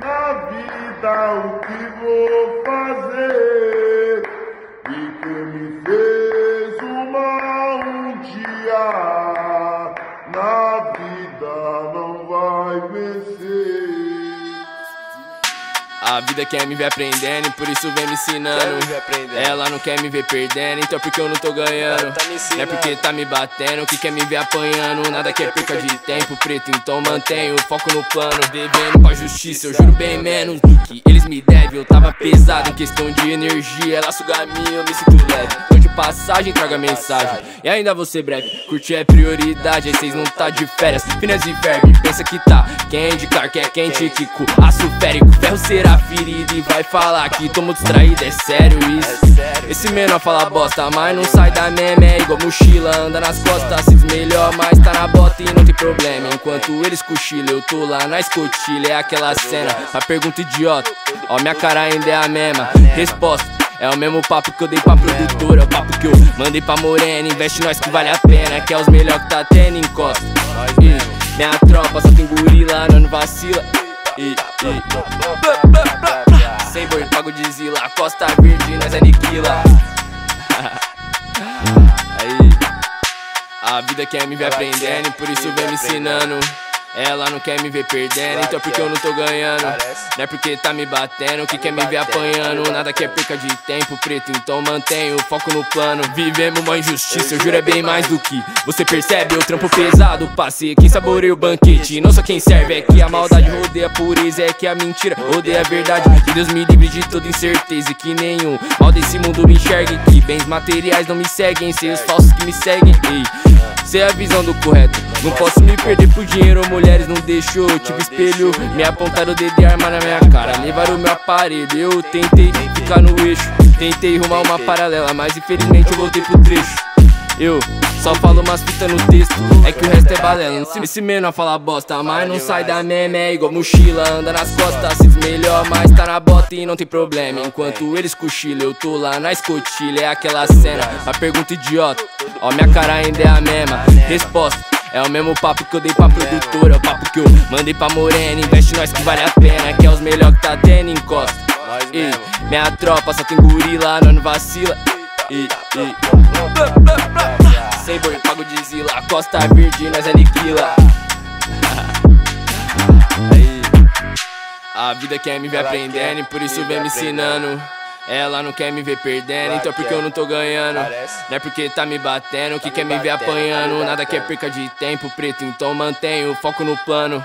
Na vida o que vou fazer? E quem me fez o mal um dia, na vida não vai vencer vida quer me ver aprendendo, e por isso vem me ensinando. Ela não quer me ver perdendo, então porque eu não tô ganhando. Tá Não é porque tá me batendo, que quer me ver apanhando. Nada que é perca de tempo, preto, então mantenho o foco no plano. Devendo pra justiça, eu juro bem menos do que eles me devem. Eu tava pesado em questão de energia, ela suga a minha, eu me sinto leve. Tô de passagem, traga mensagem. E ainda vou ser breve, curtir é prioridade, aí cês não tá de férias. Finas e verbe, pensa que tá quente, claro que é quente, Kiko. Aço férico, ferro será ferido e vai falar que muito distraído, é sério isso. Esse menor fala bosta, mas não sai da meme, é igual mochila, anda nas costas, se melhor, mas tá na bota e não tem problema. Enquanto eles cochilam, eu tô lá na escotilha, é aquela cena. A pergunta idiota, ó, minha cara ainda é a mesma. Resposta. É o mesmo papo que eu dei pra produtora, é o papo que eu mandei pra morena. Investe nós que vale a pena, que é os melhor que tá tendo, encosta. E minha tropa só tem gorila, não vacila. E, e. Sem boi, pago de zila, Costa Verde, nós aniquila. Aí, a vida quer me ver aprendendo, e por isso vem me ensinando. Ela não quer me ver perdendo, então porque eu não tô ganhando. Não é porque tá me batendo, que quer me ver apanhando. Nada que é perca de tempo, preto, então mantenho o foco no plano. Vivemos uma injustiça, eu juro é bem mais do que você percebe. Eu trampo pesado, passei quem saboreia o banquete. Não só quem serve, é que a maldade rodeia a pureza, é que a mentira rodeia a verdade. Que Deus me livre de toda incerteza e que nenhum mal desse mundo me enxergue. Que bens materiais não me seguem, sei os falsos que me seguem. Ei, sei a visão do correto. Não posso me perder por dinheiro mulheres, não deixou. Tive espelho, me apontaram o dedo e arma na minha cara. Levaram meu aparelho, eu tentei ficar no eixo. Tentei arrumar uma paralela, mas infelizmente eu voltei pro trecho. Eu só falo umas fitas no texto, é que o resto é balela. Esse menor fala bosta, mas não sai da meme, é igual mochila, anda nas costas, se melhor, mas tá na bota e não tem problema. Enquanto eles cochilam, eu tô lá na escotilha, é aquela cena. A pergunta idiota, ó, minha cara ainda é a mesma. Resposta. É o mesmo papo que eu dei pra produtora, é o papo que eu mandei pra morena. Investe nós que vale a pena, que é os melhor que tá tendo, encosta. E minha tropa só tem gorila, nós não vacila. E, e. Sem boi, pago de zila, Costa Verde, nós aniquila. Aí. A vida quer me ver aprendendo, e por isso vem me ensinando. Ela não quer me ver perdendo, então porque eu não tô ganhando. Não é porque tá me batendo, que quer me ver apanhando. Nada que é perca de tempo, preto, então mantenho o foco no plano.